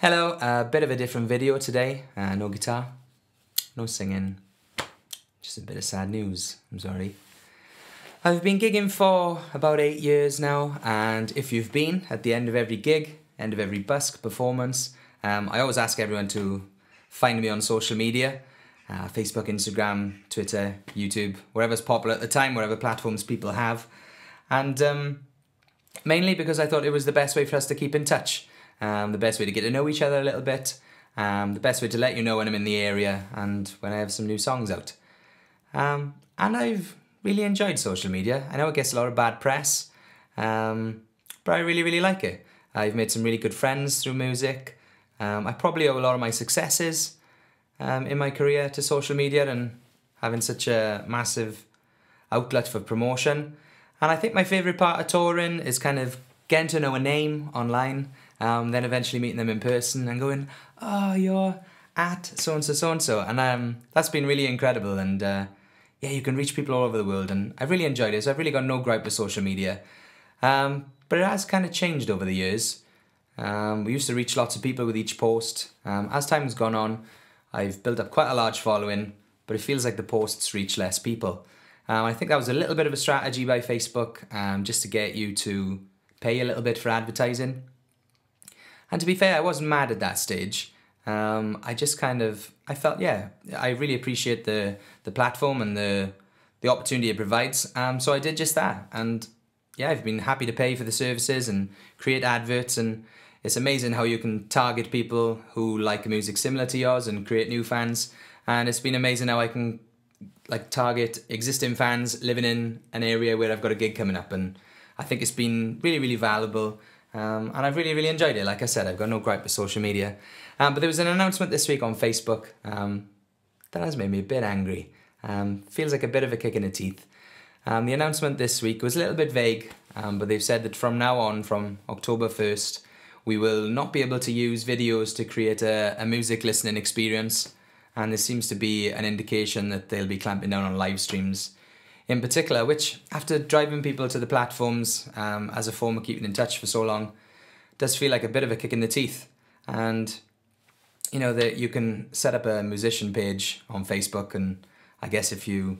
Hello, a bit of a different video today. Uh, no guitar, no singing, just a bit of sad news. I'm sorry. I've been gigging for about eight years now, and if you've been at the end of every gig, end of every busk performance, um, I always ask everyone to find me on social media uh, Facebook, Instagram, Twitter, YouTube, wherever's popular at the time, whatever platforms people have. And um, mainly because I thought it was the best way for us to keep in touch um, the best way to get to know each other a little bit, um, the best way to let you know when I'm in the area and when I have some new songs out. Um, and I've really enjoyed social media. I know it gets a lot of bad press, um, but I really, really like it. I've made some really good friends through music. Um, I probably owe a lot of my successes um, in my career to social media and having such a massive outlet for promotion. And I think my favourite part of touring is kind of getting to know a name online um, then eventually meeting them in person and going, oh, you're at so and so, so and so. And um, that's been really incredible. And uh, yeah, you can reach people all over the world. And I've really enjoyed it. So I've really got no gripe with social media. Um, but it has kind of changed over the years. Um, we used to reach lots of people with each post. Um, as time has gone on, I've built up quite a large following, but it feels like the posts reach less people. Um, I think that was a little bit of a strategy by Facebook um, just to get you to pay a little bit for advertising. And to be fair, I wasn't mad at that stage. Um, I just kind of I felt yeah I really appreciate the the platform and the the opportunity it provides. Um, so I did just that, and yeah, I've been happy to pay for the services and create adverts, and it's amazing how you can target people who like music similar to yours and create new fans. And it's been amazing how I can like target existing fans living in an area where I've got a gig coming up, and I think it's been really really valuable. Um, and I've really, really enjoyed it. Like I said, I've got no gripe with social media. Um, but there was an announcement this week on Facebook um, that has made me a bit angry. Um, feels like a bit of a kick in the teeth. Um, the announcement this week was a little bit vague, um, but they've said that from now on, from October 1st, we will not be able to use videos to create a, a music listening experience. And there seems to be an indication that they'll be clamping down on live streams in particular, which after driving people to the platforms um, as a form of keeping in touch for so long, does feel like a bit of a kick in the teeth. And you know that you can set up a musician page on Facebook, and I guess if you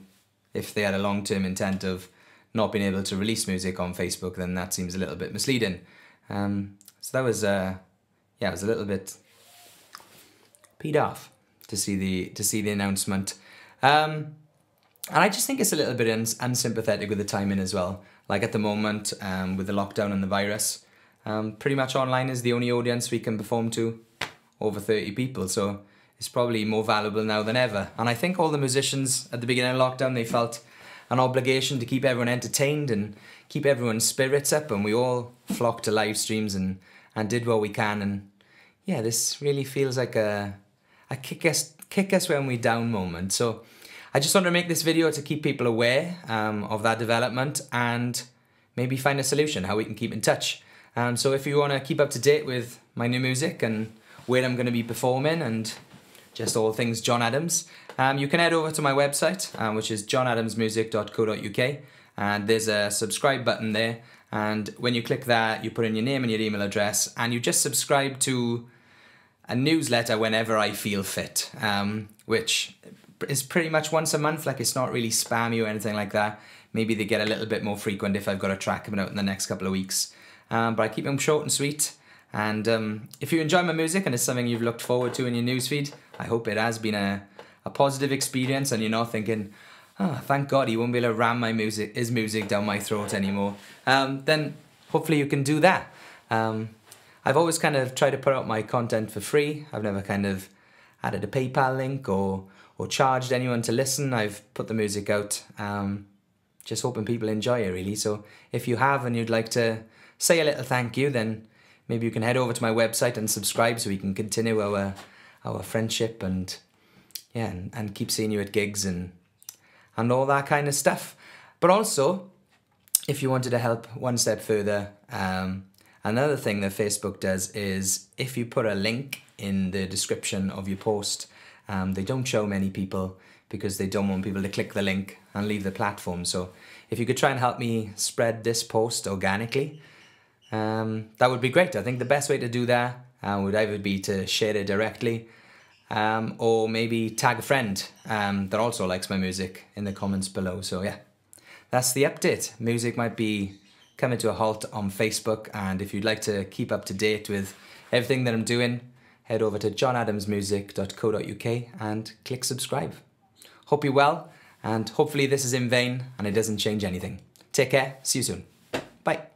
if they had a long term intent of not being able to release music on Facebook, then that seems a little bit misleading. Um, so that was uh, yeah, it was a little bit peed off to see the to see the announcement. Um, and I just think it's a little bit uns- unsympathetic with the timing as well. Like at the moment, um, with the lockdown and the virus, um, pretty much online is the only audience we can perform to, over 30 people. So it's probably more valuable now than ever. And I think all the musicians at the beginning of lockdown, they felt an obligation to keep everyone entertained and keep everyone's spirits up. And we all flocked to live streams and, and did what we can. And yeah, this really feels like a, a kick us, kick us when we down moment. So I just want to make this video to keep people aware um, of that development and maybe find a solution how we can keep in touch. Um, so if you want to keep up to date with my new music and where I'm going to be performing and just all things John Adams, um, you can head over to my website, um, which is johnadamsmusic.co.uk, and there's a subscribe button there. And when you click that, you put in your name and your email address, and you just subscribe to a newsletter whenever I feel fit, um, which is pretty much once a month. Like it's not really spammy or anything like that. Maybe they get a little bit more frequent if I've got a track coming out in the next couple of weeks. Um, but I keep them short and sweet. And um, if you enjoy my music and it's something you've looked forward to in your newsfeed, I hope it has been a, a positive experience and you're not thinking, oh, thank God he won't be able to ram my music, his music down my throat anymore. Um, then hopefully you can do that. Um, I've always kind of tried to put out my content for free. I've never kind of added a PayPal link or or charged anyone to listen. I've put the music out, um, just hoping people enjoy it really. So if you have and you'd like to say a little thank you, then maybe you can head over to my website and subscribe so we can continue our our friendship and yeah, and, and keep seeing you at gigs and and all that kind of stuff. But also, if you wanted to help one step further, um, another thing that Facebook does is if you put a link in the description of your post um, they don't show many people because they don't want people to click the link and leave the platform. So if you could try and help me spread this post organically, um, that would be great. I think the best way to do that uh, would either be to share it directly um, or maybe tag a friend um, that also likes my music in the comments below. So yeah, that's the update. Music might be coming to a halt on Facebook, and if you'd like to keep up to date with everything that I'm doing, head over to johnadamsmusic.co.uk and click subscribe. Hope you're well, and hopefully this is in vain and it doesn't change anything. Take care, see you soon. Bye.